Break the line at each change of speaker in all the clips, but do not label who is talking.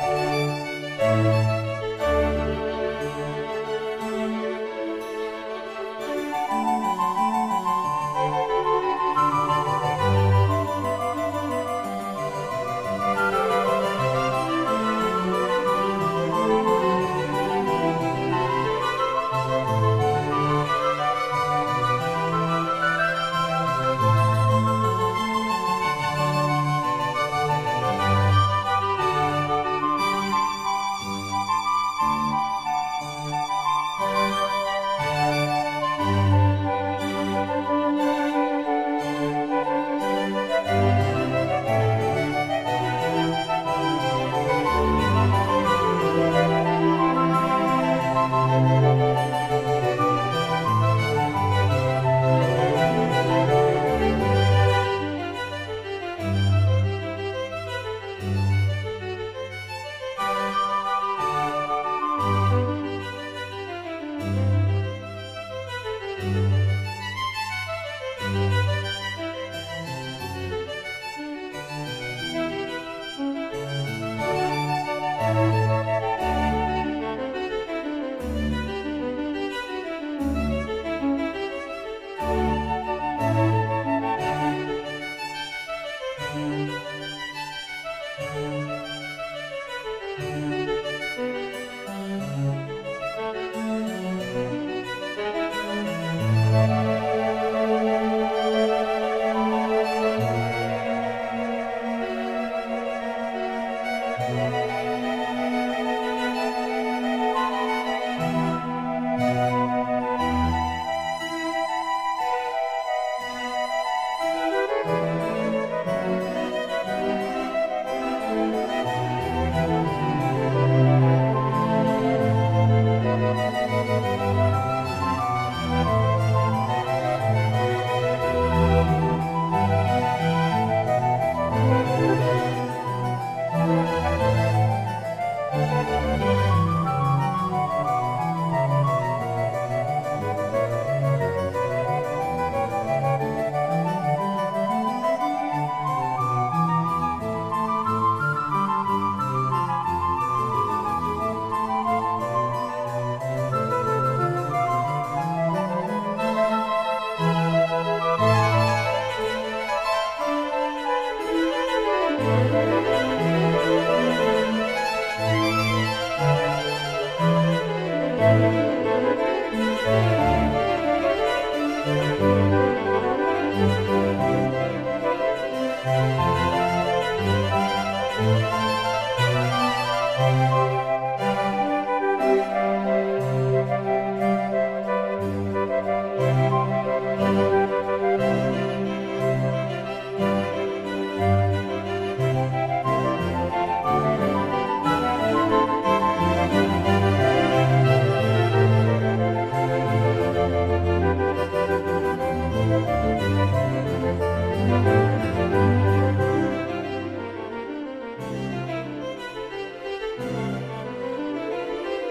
Música
Thank you.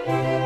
Thank you.